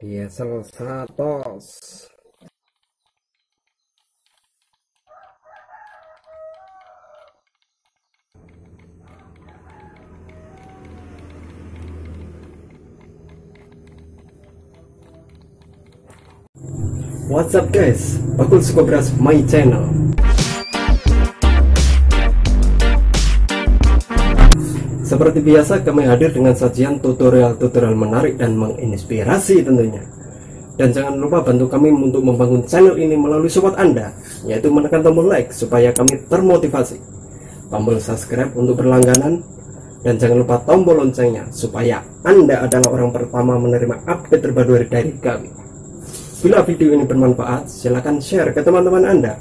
diesel 100 What's up guys, Bakul Sukobras my channel Seperti biasa kami hadir dengan sajian tutorial-tutorial menarik dan menginspirasi tentunya Dan jangan lupa bantu kami untuk membangun channel ini melalui support anda Yaitu menekan tombol like supaya kami termotivasi Tombol subscribe untuk berlangganan Dan jangan lupa tombol loncengnya supaya anda adalah orang pertama menerima update terbaru dari kami Bila video ini bermanfaat, silahkan share ke teman-teman Anda.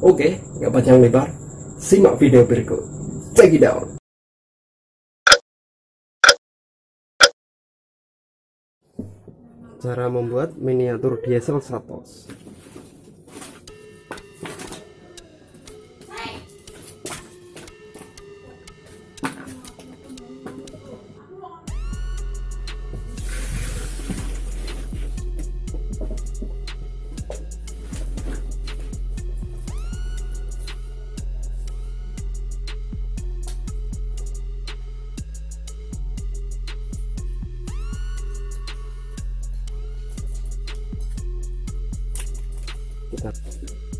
Oke, nggak panjang lebar, simak video berikut. Check it out. Cara membuat miniatur diesel ってたっていう。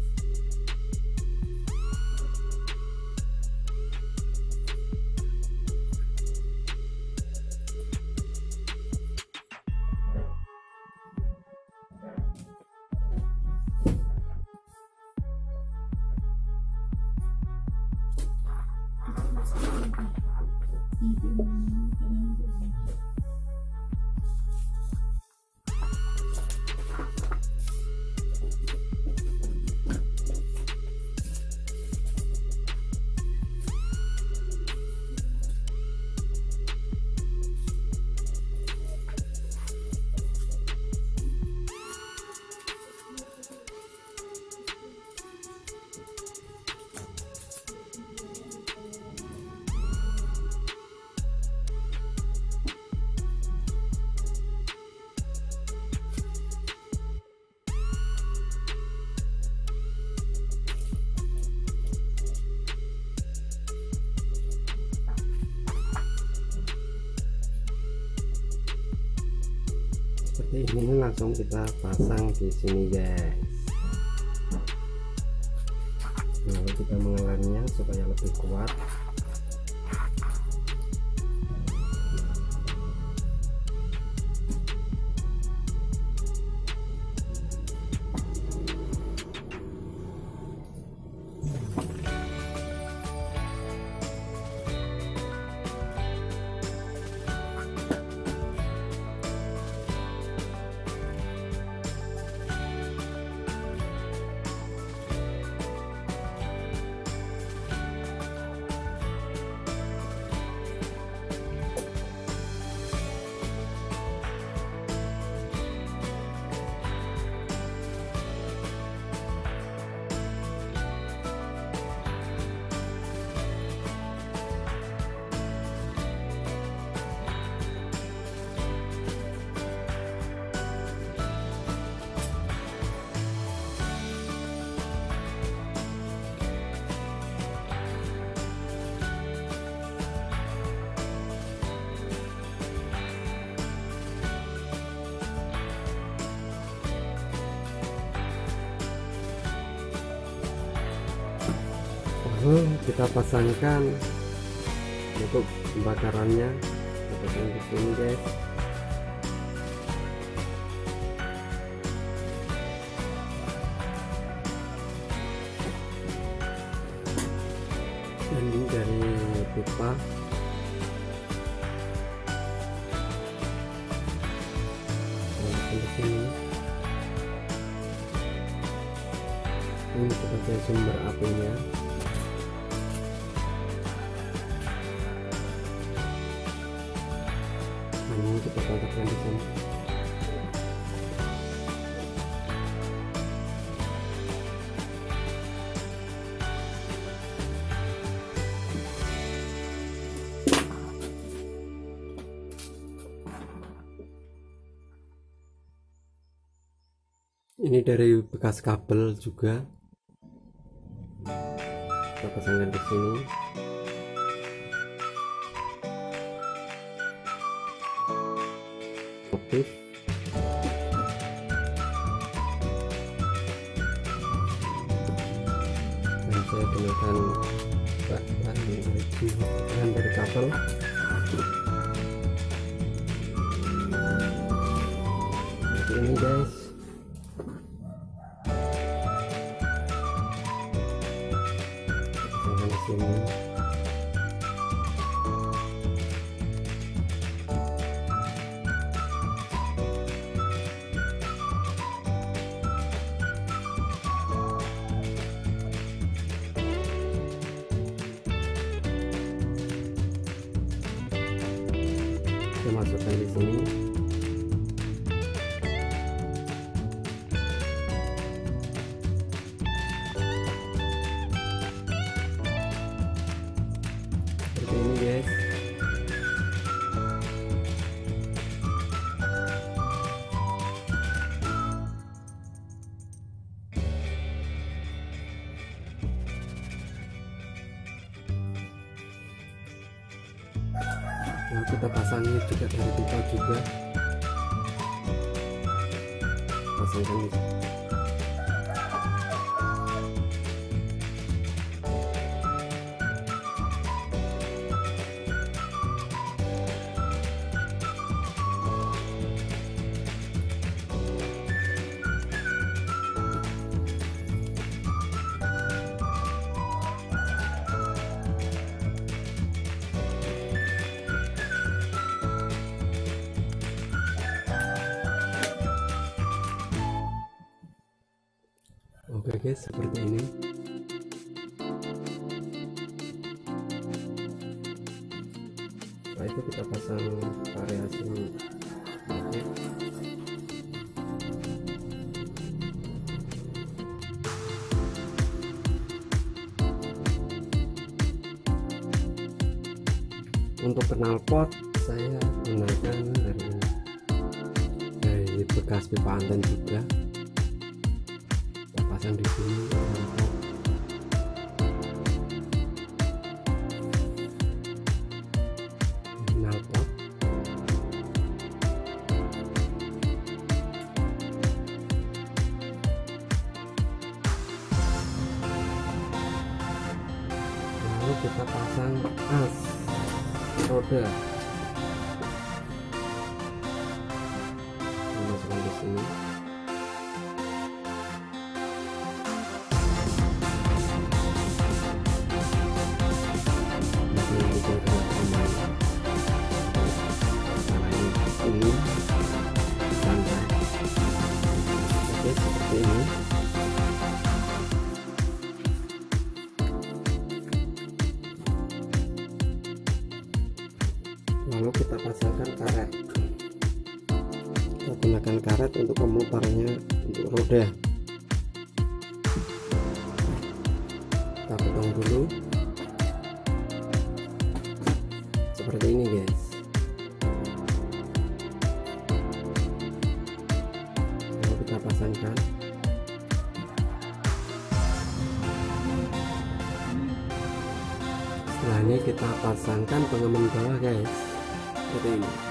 Seperti ini langsung kita pasang di sini guys. Lalu kita mengelemnya supaya lebih kuat lalu kita pasangkan untuk pembakarannya. Kita pasang di sini guys. Dan ini dari pipa. Sini. Ini sebagai sumber apinya kita di sini. Ini dari bekas kabel juga. Kita pasangkan di sini dan saya gunakan bahan dari bahan dari seperti ini guys masukkan di sini seperti ini guys Nah, kita pasangi juga dari pipa juga. Pasangkan Oke seperti ini. Setelah itu kita pasang variasi motif. Untuk knalpot saya gunakan dari dari bekas pipa anten juga pasang di sini. Knalpot lalu kita pasang as roda masukkan di sini lalu kita pasangkan karet. Kita gunakan karet untuk pemutarnya untuk roda. Kita potong dulu. Seperti ini guys. Lalu kita pasangkan. Setelah ini kita pasangkan pengaman bawah guys seperti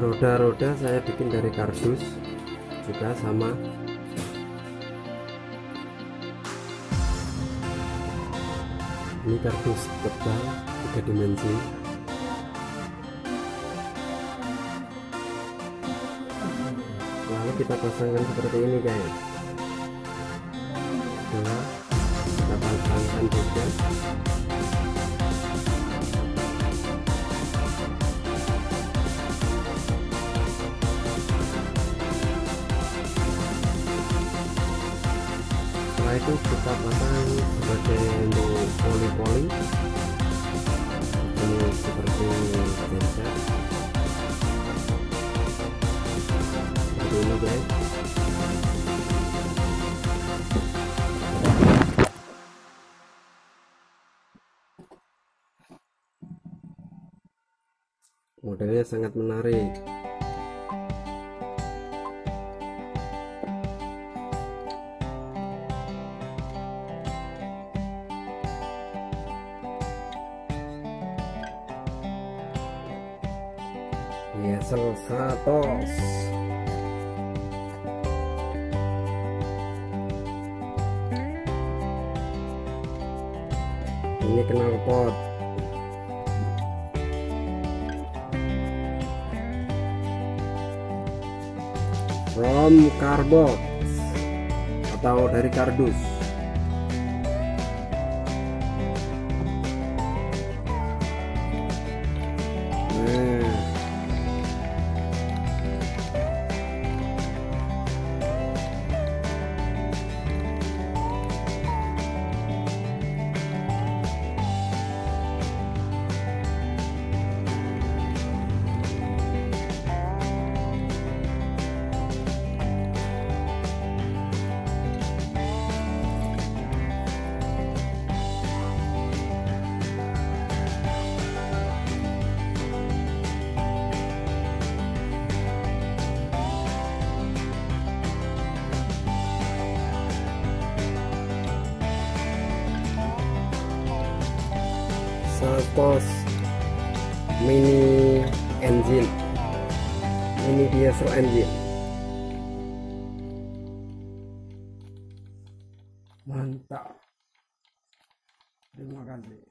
roda-roda saya bikin dari kardus juga sama. Ini kardus tebal tiga dimensi. Lalu kita pasangkan seperti ini guys. Dua kita pasangkan juga itu kita pasang sebagai untuk poli-poli. Ini seperti genset seperti ini guys. Modelnya sangat menarik Yesel 100 ini kenal pot. From Carbox atau dari kardus. Nah Saltos mini engine. Mini diesel engine. Mantap. Terima kasih